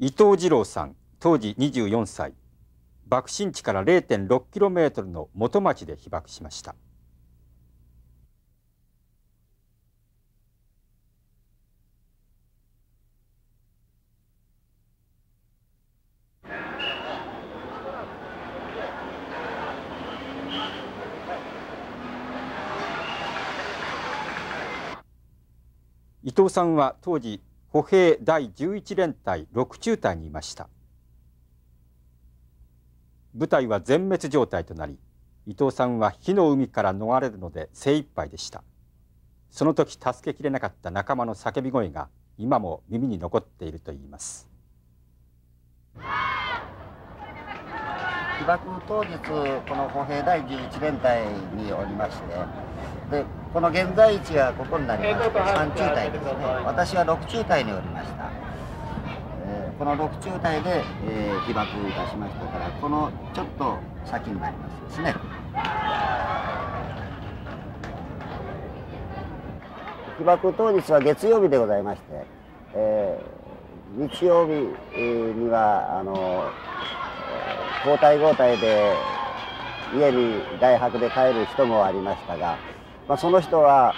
伊藤二郎さん当時24歳。爆心地から 0.6km の元町で被爆しました。伊藤さんは当時歩兵第11連隊6中隊にいました。部隊は全滅状態となり伊藤さんは火の海から逃れるので精一杯でした。その時助けきれなかった仲間の叫び声が今も耳に残っているといいます。被爆当日この歩兵第11連隊におりましてでこの現在位置がここになりまして3中隊ですね。私は6中隊におりました、えー、この6中隊で、えー、被爆いたしましたからこのちょっと先になりますですね。被爆当日は月曜日でございまして、えー、日曜日にはあの交代交代で家に外泊で帰る人もありましたが、まあ、その人は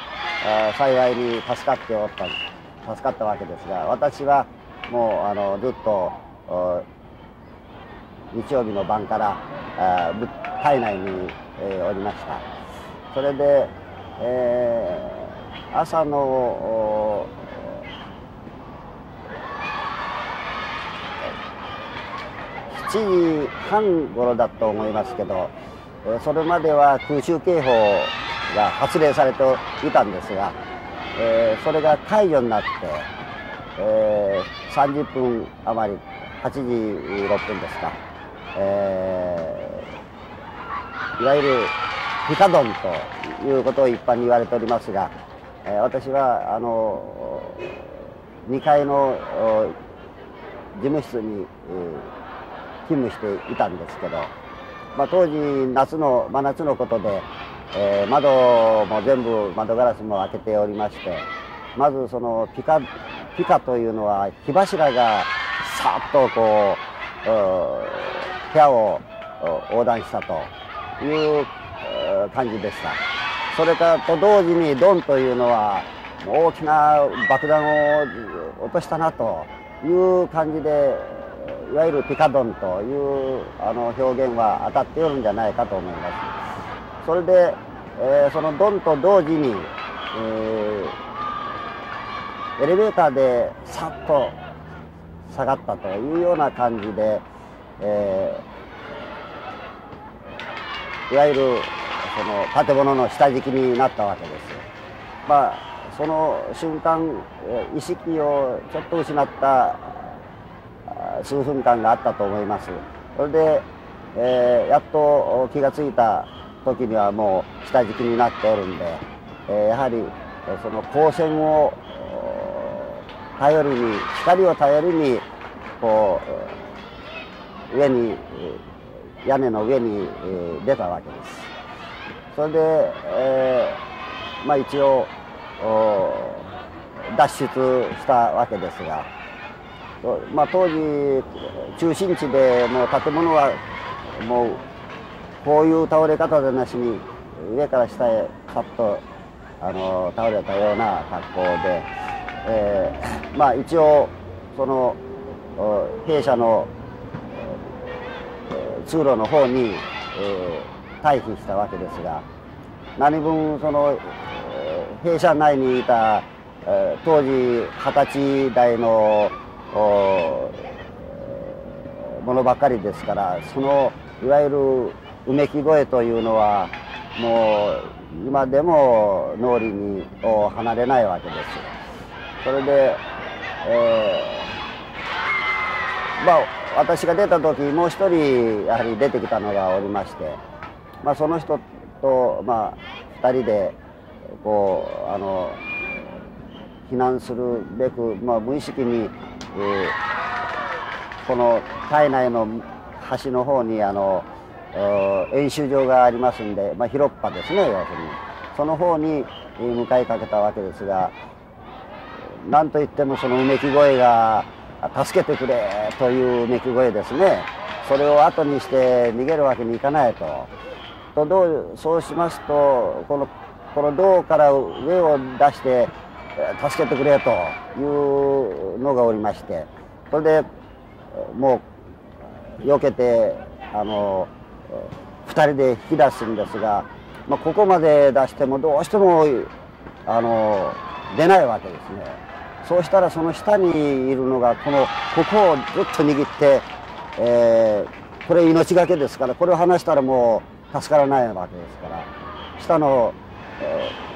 幸いに助かっておった助かったわけですが私はもうあのずっと日曜日の晩から体内に、えー、おりました。それで、えー、朝の7時半頃だと思いますけど、それまでは空襲警報が発令されていたんですが、えそれが解除になって、え30分余り8時6分ですか、えいわゆるピカドンということを一般に言われておりますが、え私はあの2階の事務室に、え勤務していたんですけど、まあ、当時夏の真夏のことで、えー、窓も全部窓ガラスも開けておりましてまずそのピカピカというのは火柱がさっとこう部屋を横断したという感じでした。それからと同時にドンというのは大きな爆弾を落としたなという感じでいわゆるピカドンというあの表現は当たっておるんじゃないかと思います。それで、えー、そのドンと同時に、えー、エレベーターでさっと下がったというような感じで、えー、いわゆるその建物の下敷きになったわけですまあその瞬間意識をちょっと失った数分間があったと思います。それで、えー、やっと気が付いた時にはもう下敷きになっておるんで、えー、やはりその光線を頼りに光を頼りにこう上に屋根の上に出たわけです。それで、えー、まあ一応脱出したわけですがまあ、当時中心地でもう建物はもうこういう倒れ方でなしに上から下へさっとあの倒れたような格好で、えー、まあ一応その弊社の通路の方に、えー、退避したわけですが何分その弊社内にいた、当時二十歳代のものばかりですからそのいわゆるうめき声というのはもう今でも脳裏にを離れないわけです。それで、えー、まあ私が出た時もう一人やはり出てきたのがおりまして、まあ、その人と、まあ、2人でこうあの避難するべく、まあ、無意識にえー、この体内の端の方にあの演習場がありますんで、まあ、広っ端ですね要するに。その方に向かいかけたわけですが何といってもそのうめき声が助けてくれという鳴き声ですね。それを後にして逃げるわけにいかないと。とどうそうしますとこのこの銅から上を出して助けてくれというのがおりましてそれでもう避けてあの2人で引き出すんですが、まあ、ここまで出してもどうしてもあの出ないわけですね。そうしたらその下にいるのがこのここをずっと握って、えー、これ命がけですからこれを離したらもう助からないわけですから下の、えー、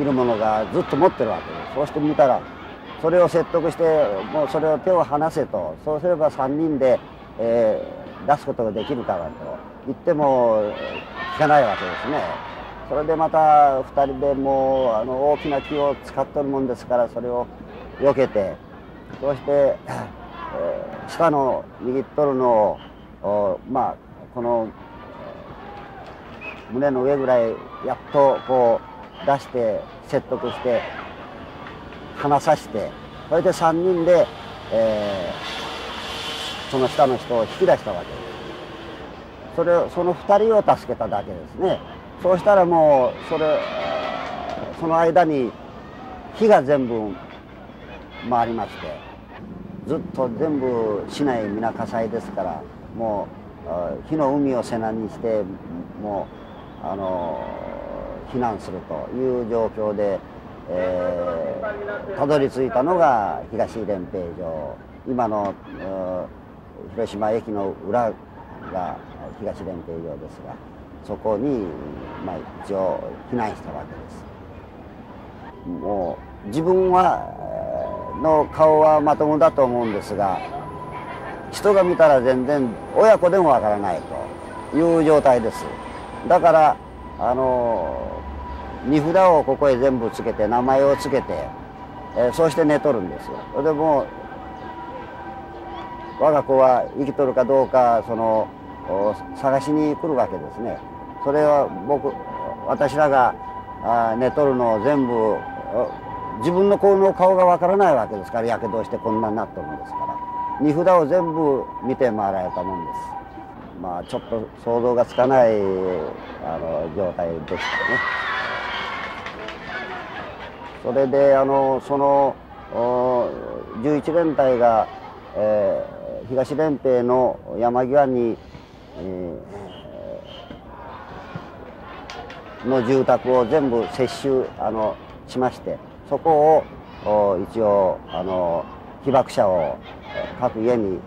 いるものがずっと持ってるわけです。そうしてみたらそれを説得してもうそれを手を離せと。そうすれば3人で、えー、出すことができるからと。言っても聞かないわけですね。それでまた2人でもうあの大きな木を使っとるもんですからそれを避けて。そして、えー、下の握っとるのをまあこの胸の上ぐらいやっとこう出して説得して離さしてそれで3人で、えー、その下の人を引き出したわけです。それその2人を助けただけですね。そうしたらもうそれその間に火が全部回りましてずっと全部市内皆火災ですからもう火の海を背中にしてもうあの避難するという状況で、えー、たどり着いたのが東連平場今の広島駅の裏が東連平場ですが。そこに、まあ、一応避難したわけですもう自分はの顔はまともだと思うんですが人が見たら全然親子でもわからないという状態ですだからあの荷札をここへ全部つけて名前をつけて、えー、そうして寝とるんですよ。それでも我が子は生きとるかどうかその探しに来るわけですね。それは僕私らがあ寝とるのを全部自分の子の顔がわからないわけですからやけどしてこんなになっとるんですから。荷札を全部見て回られたもんです。まあちょっと想像がつかないあの状態でしたね。それであのその11連隊が、えー、東連兵の山際に、えーの住宅を全部接収あのしましてそこを一応あの被爆者を各家に、え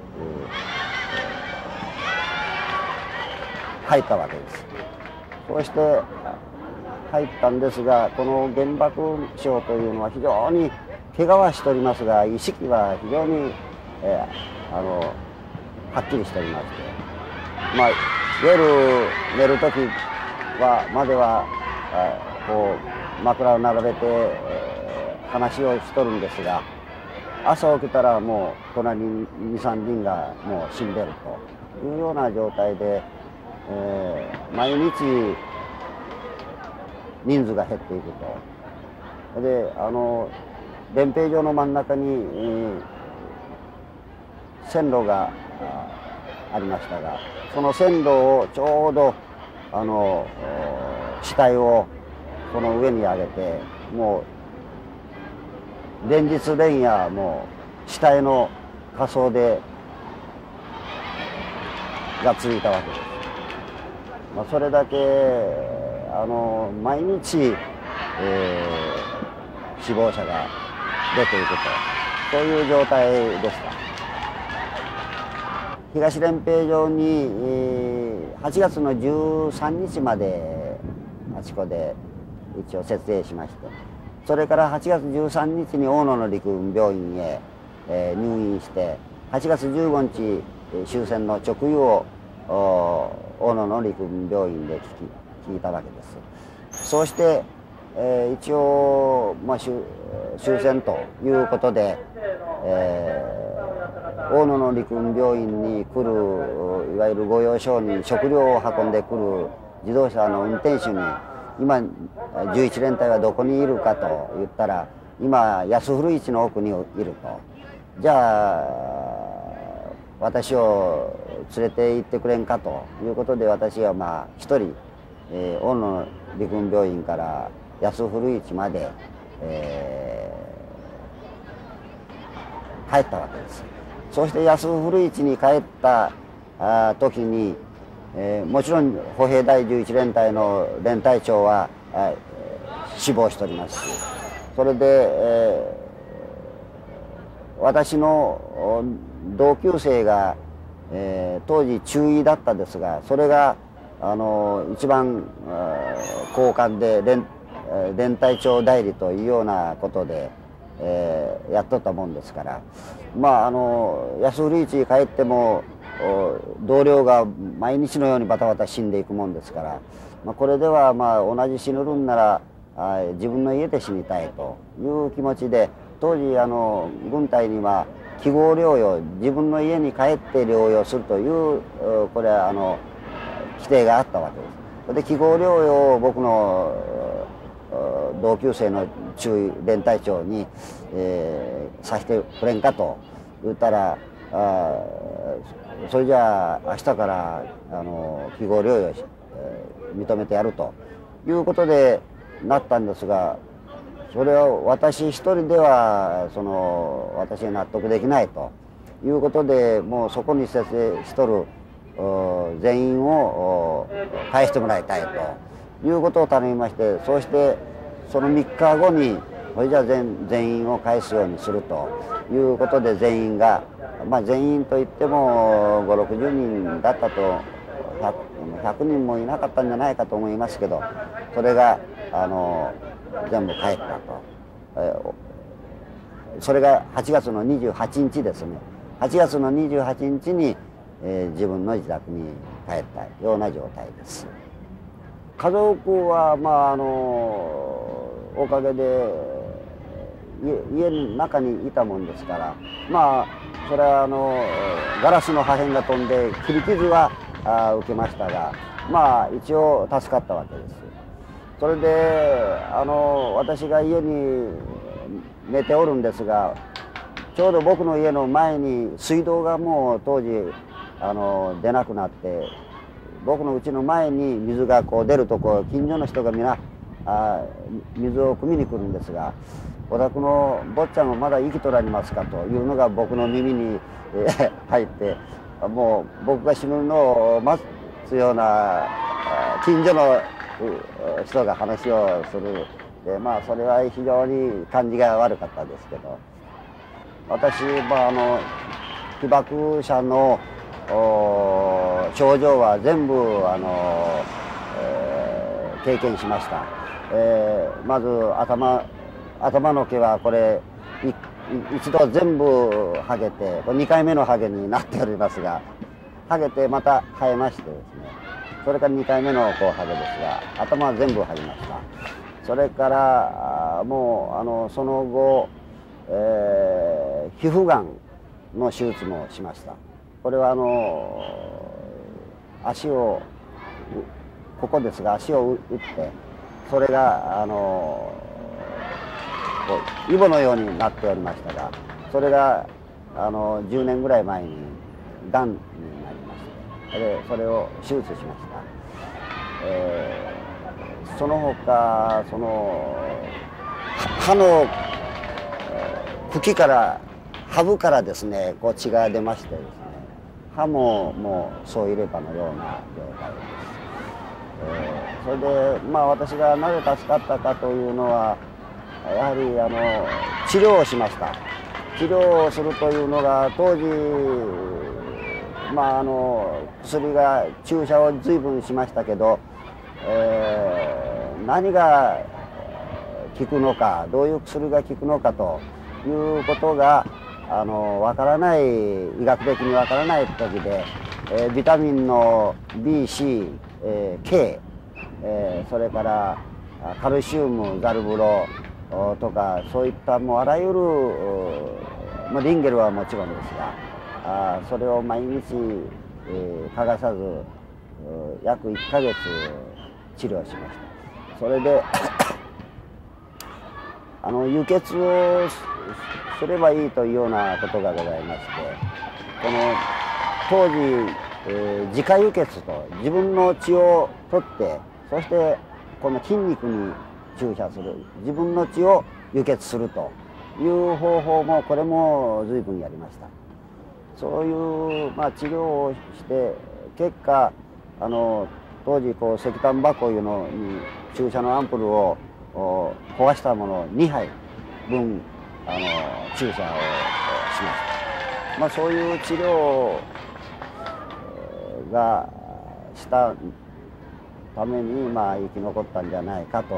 ー、入ったわけです。そして入ったんですがこの原爆症というのは非常に怪我はしておりますが意識は非常に、えー、あのはっきりしておりましてまあ夜寝る時はまではあこう枕を並べて、えー、話をしとるんですが朝起きたらもう隣に23人がもう死んでるというような状態で、えー、毎日人数が減っていくと。であの伝平場の真ん中に、えー、線路がありましたがその線路をちょうどあの死体をその上に上げてもう連日連夜もう死体の仮装でが続いたわけです。まあ、それだけあの毎日、えー、死亡者が出ていくとそういう状態でした。東連平場に、えー、8月の13日まであちこで一応設営しましてそれから8月13日に大野の陸軍病院へ、えー、入院して8月15日終戦の直後を大野の陸軍病院で聞き聞いたわけです。そうして、えー、一応、まあ、終戦ということで、えー大野の陸軍病院に来るいわゆる御用商人食料を運んでくる自動車の運転手に今11連隊はどこにいるかと言ったら今安古市の奥にいると。じゃあ私を連れて行ってくれんかということで私はまあ一人、えー、大野陸軍病院から安古市まで、えー、帰ったわけです。そして安古市に帰ったあ時に、えー、もちろん歩兵第11連隊の連隊長は、死亡しておりますしそれで、えー、私の同級生が、えー、当時中尉だったですがそれがあの一番高官で連連隊長代理というようなことで、えー、やっとったもんですから。まああの安売市に帰っても同僚が毎日のようにバタバタ死んでいくもんですから、まあ、これではまあ同じ死ぬるんならあ自分の家で死にたいという気持ちで当時あの軍隊には記号療養自分の家に帰って療養するというこれはあの規定があったわけです。で記号療養を僕の同級生の中尉連隊長に、えー、させてくれんかと言ったらあそれじゃあ明日からあの記号療養し、えー、認めてやるということでなったんですがそれは私一人ではその私は納得できないということでもうそこに設定しとる全員を返してもらいたいということを頼みましてそうしてその3日後にそれじゃあ全全員を返すようにするということで全員が、まあ、全員といっても560人だったと 100, 100, 人もいなかったんじゃないかと思いますけどそれがあの全部帰ったと、それが8月の28日ですね。8月の28日に、えー、自分の自宅に帰ったような状態です。家族はまああのおかげで家の中にいたもんですからまあそれはあのガラスの破片が飛んで切り傷はあ受けましたがまあ一応助かったわけですそれであの私が家に寝ておるんですがちょうど僕の家の前に水道がもう当時あの出なくなって僕の家の前に水がこう出るとこ近所の人が皆水を汲みに来るんですがお宅の坊ちゃんはまだ生きとられますかというのが僕の耳に、入ってもう僕が死ぬのを待つような近所の人が話をする。でまあそれは非常に感じが悪かったですけど私まああの被爆者の症状は全部あの、えー、経験しました、えー、まず頭頭の毛はこれ一度全部剥げてこれ2回目のハゲになっておりますが剥げてまた生えましてですね。それから2回目のこうハゲですが頭は全部剥ぎました。それからもうあのその後、えー、皮膚がんの手術もしました。これはあの足をここですが足を打ってそれがあのイボのようになっておりましたがそれがあの10年ぐらい前にがんになりましてでそれを手術しました、えー、その他その歯の茎からハブからですねこう血が出ましてですね歯ももう総入れ歯のような状態です、えー、それでまあ私がなぜ助かったかというのはやはりあの治療をしました。治療をするというのが当時まああの薬が注射を随分しましたけど、えー、何が効くのかどういう薬が効くのかということがあの分からない医学的に分からない時で、えー、ビタミンの BC、えー、K、えー、それからカルシウムザルブロとかそういったもうあらゆる、まあ、リンゲルはもちろんですがあそれを毎日、えー、欠かさず約1ヶ月治療しました。それであの輸血をすればいいというようなことがございましてこの当時、えー、自家輸血と自分の血を取ってそしてこの筋肉に注射する。自分の血を輸血するという方法もこれも随分やりました。そういう、まあ、治療をして結果あの当時こう石炭箱いうのに注射のアンプルを壊したものを2杯分あの注射をしました、まあ、そういう治療がしたために、まあ、生き残ったんじゃないかと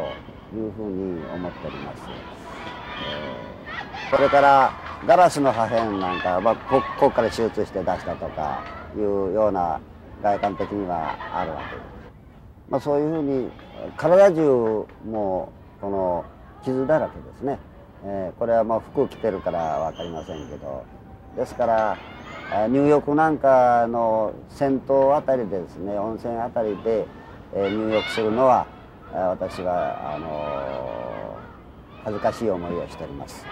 いうふうに思っております。それからガラスの破片なんかは、まあ、ここから手術して出したとかいうような外観的にはあるわけです。まあ、そういうふうに体中もこの傷だらけですね、えー、これはまあ服着てるから分かりませんけどですから入浴なんかの銭湯あたりでですね温泉あたりで入浴するのは私はあの恥ずかしい思いをしております。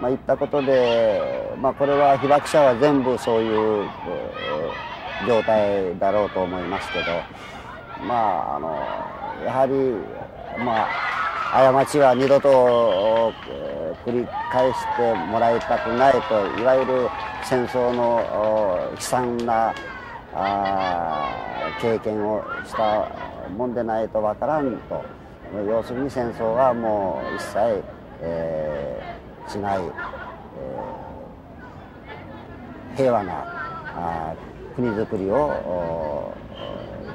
まあ、言ったことで、まあ、これは被爆者は全部そういう、状態だろうと思いますけど、まあ、あのやはり、まあ、過ちは二度と繰り返してもらいたくないといわゆる戦争の悲惨な経験をしたもんでないとわからんと要するに戦争はもう一切、えー、しない、えー、平和な国づくりを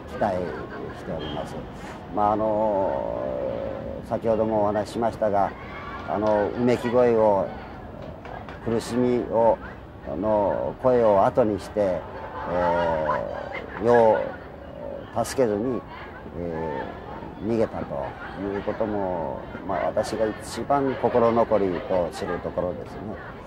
期待しております。まああの先ほどもお話ししましたがあのうめき声を苦しみをの声を後にして、えー、世を助けずに、えー、逃げたということも、まあ、私が一番心残りと知るところですね。